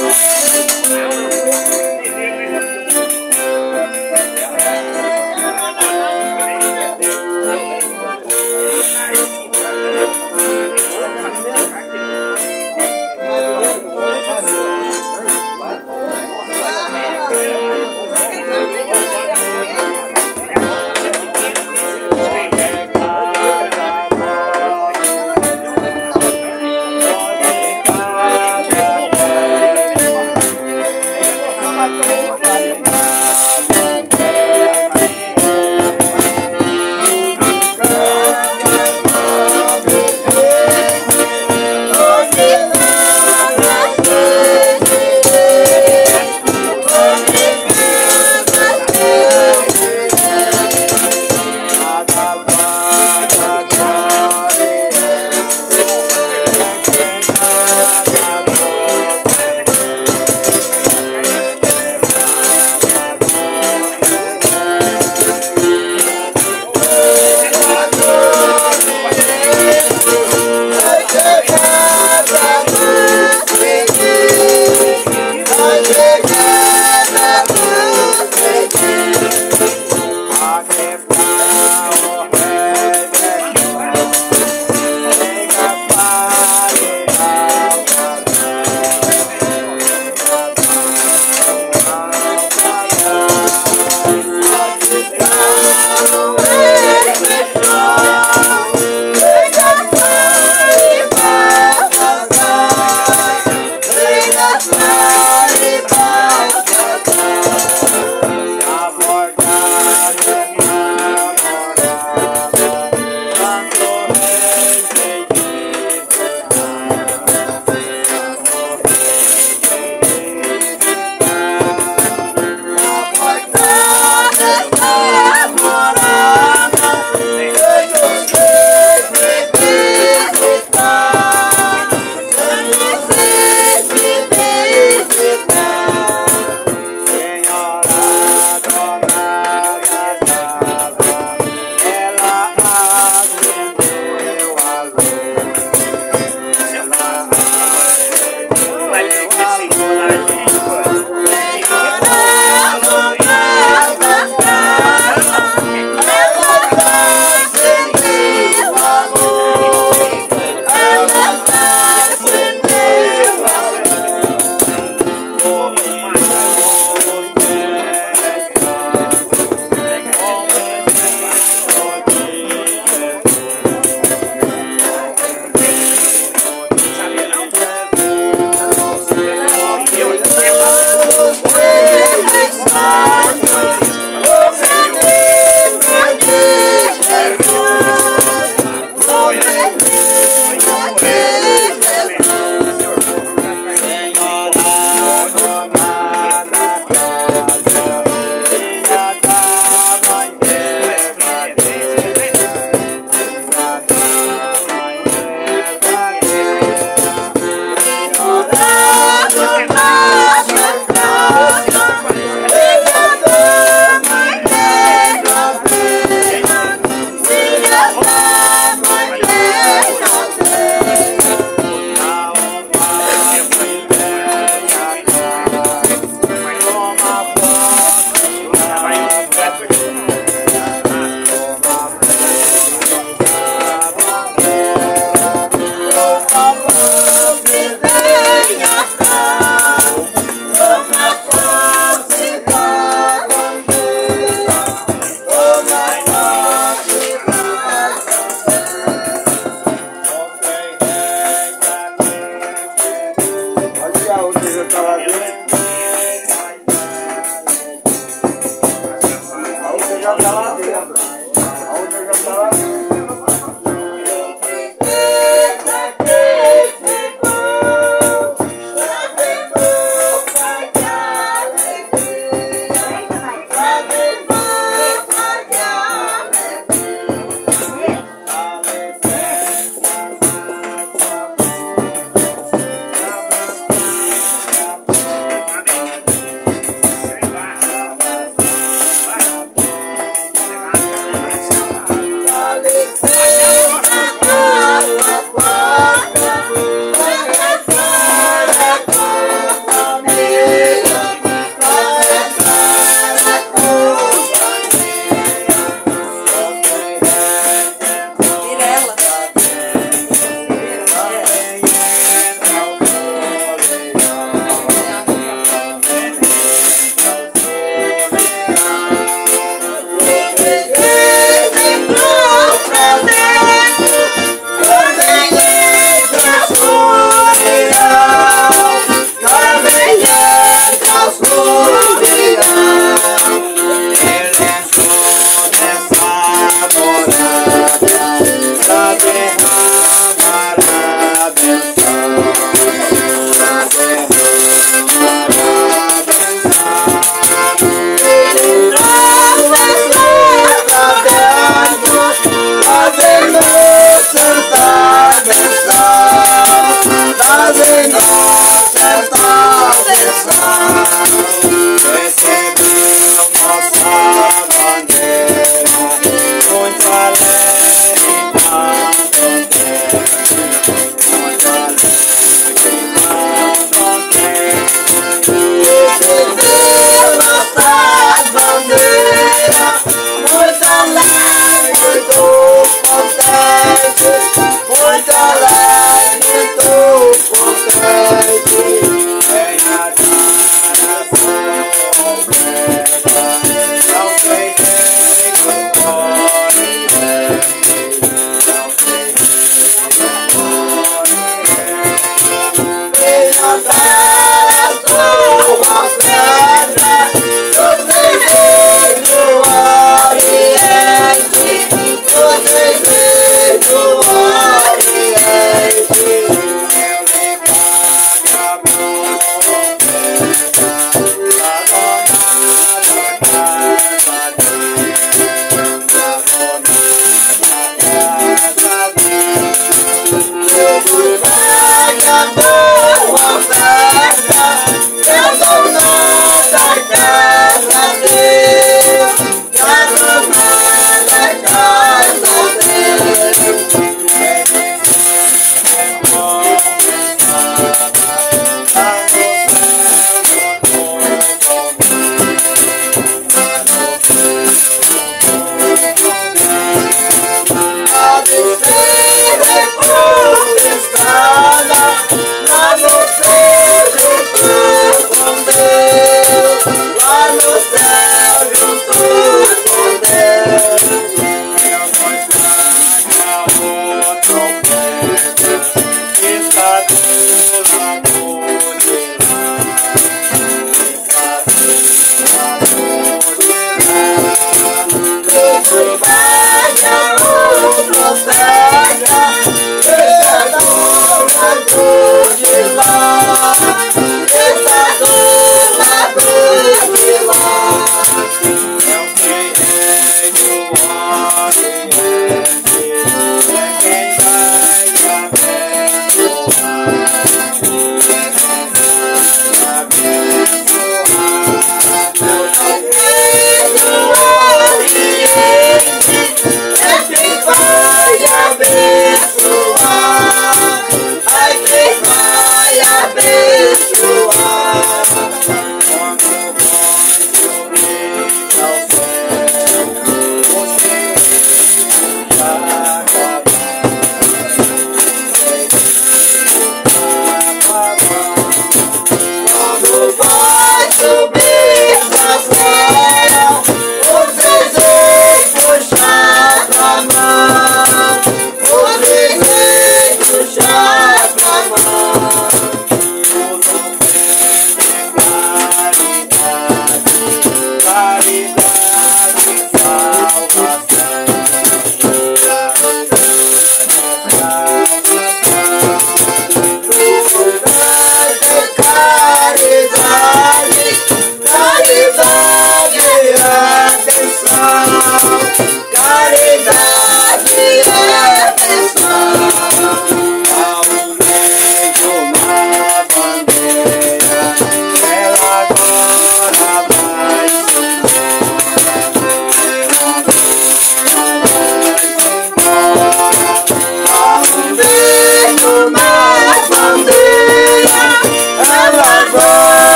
Yeah.